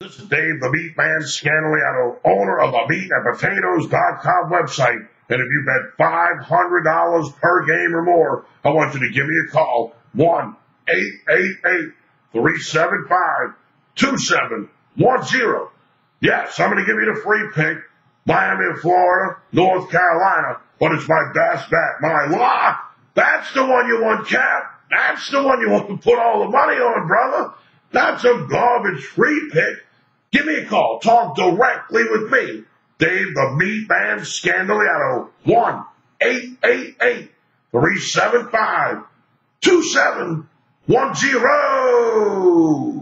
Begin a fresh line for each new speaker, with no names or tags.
This is Dave the Meat Man Scandaliato, owner of the meatandpotatoes.com website. And if you bet $500 per game or more, I want you to give me a call. 1 888 375 2710. Yes, I'm going to give you the free pick. Miami and Florida, North Carolina, but it's my best bet, my lock. That's the one you want, Cap. That's the one you want to put all the money on, brother. That's a garbage free pick. Give me a call. Talk directly with me. Dave the Meat Man Scandaliato. 1 888 375 2710.